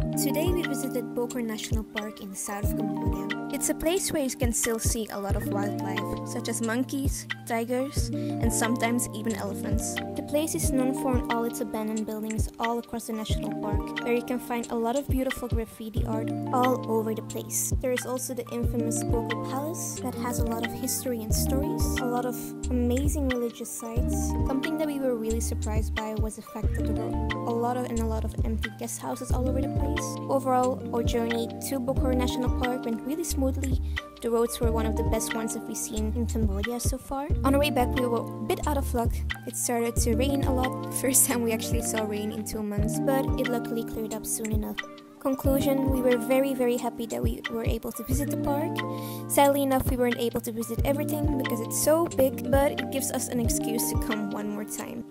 Today we visited Bokor National Park in the south of Cambodia. It's a place where you can still see a lot of wildlife, such as monkeys, tigers, and sometimes even elephants. The place is known for all its abandoned buildings all across the national park, where you can find a lot of beautiful graffiti art all over the place. There is also the infamous Bokor Palace that has a lot of history and stories, a lot of amazing religious sites. Something that we were really surprised by was the fact that there were a lot of and a lot of empty guest houses all over the place. Overall, our journey to Bokor National Park went really The roads were one of the best ones that we've seen in Cambodia so far. On our way back, we were a bit out of luck. It started to rain a lot. First time we actually saw rain in two months, but it luckily cleared up soon enough. Conclusion, we were very very happy that we were able to visit the park. Sadly enough, we weren't able to visit everything because it's so big, but it gives us an excuse to come one more time.